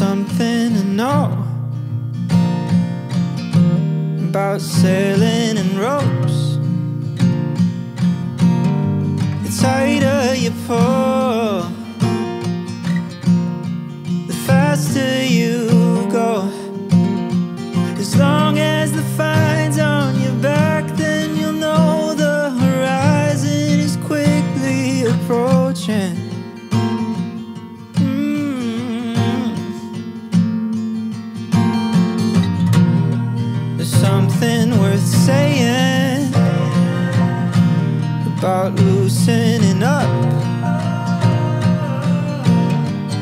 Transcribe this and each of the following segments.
something to know about sailing and ropes. The tighter you pull, the faster you go. As long as the fine's on your back, then you'll know the horizon is quickly approaching. start loosening up.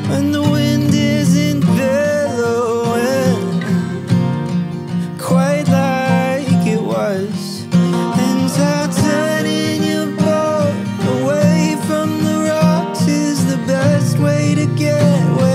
When the wind isn't billowing quite like it was. And how turning your boat away from the rocks is the best way to get away.